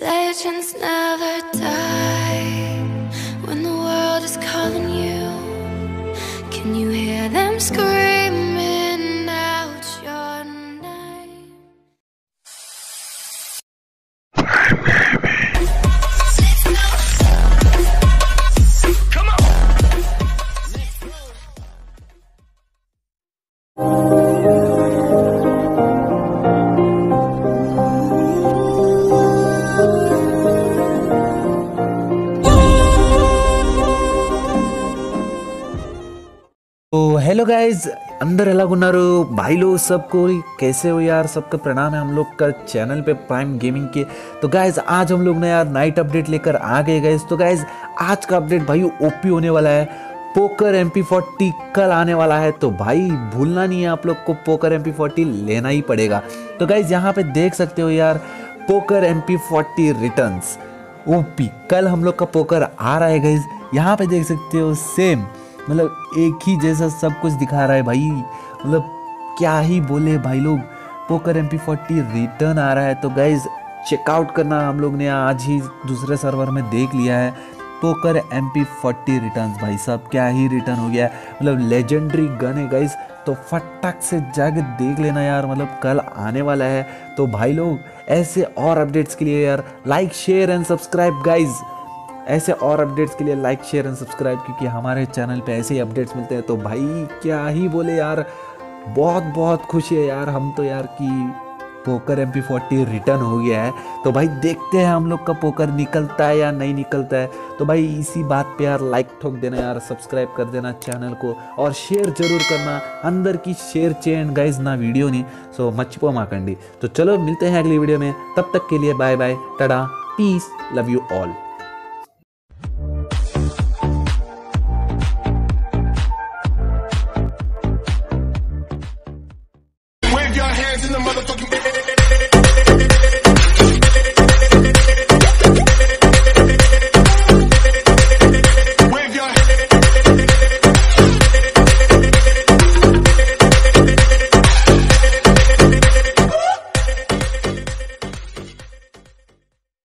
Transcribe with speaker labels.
Speaker 1: Legends never die. When the world is calling
Speaker 2: तो hello guys अंदर ఎలాగున్నారు भाई लोग सबको, कैसे हो यार? सबका प्रणाम है हम लोग का चैनल पे प्राइम गेमिंग के। तो गाइज़ आज हम लोग ना यार नाइट अपडेट लेकर आ गए गाइज़ तो गाइज़ आज का अपडेट भाई ओपी होने वाला है। पोकर एम पी फोर्टी कल आने वाला है। तो भाई, भूलना नहीं है आप लोग को पोकर एम पी फोर्टी लेना ही पड़ेगा। तो गाइज़ यहाँ पे देख सकते हो यार poker M P forty return OP कल हम लोग का पोकर आ रहा है गाइज़ यहाँ पे देख सकते हो सेम मतलब एक ही जैसा सब कुछ दिखा रहा है भाई। मतलब क्या ही बोले भाई लोग। Poker M P forty return आ रहा है। तो गाइज़ चेकआउट करना हम लोग ने आज ही दूसरे सर्वर में देख लिया है। Poker M P forty return भाई साहब, क्या ही रिटर्न हो गया है। मतलब लेजेंडरी गन है गाइज़ तो फटक से जाके देख लेना यार। मतलब कल आने वाला है। तो भाई लोग, ऐसे और अपडेट्स के लिए यार like share and subscribe guys ऐसे और अपडेट्स के लिए लाइक शेयर एंड सब्सक्राइब क्योंकि हमारे चैनल पे ऐसे ही अपडेट्स मिलते हैं। तो भाई, क्या ही बोले यार, बहुत बहुत खुशी है यार। हम तो यार कि poker M P forty return हो गया है। तो भाई, देखते हैं हम लोग का पोकर निकलता है या नहीं निकलता है। तो भाई, इसी बात पे यार लाइक ठोक देना यार सब्सक्राइब कर देना चैनल को। और शेयर ज़रूर करना, अंदर की शेयर चेन गाइज़ ना वीडियो नहीं। सो मच्छपो माकंडी तो चलो, मिलते हैं अगली वीडियो में। तब तक के लिए bye bye tata peace love you all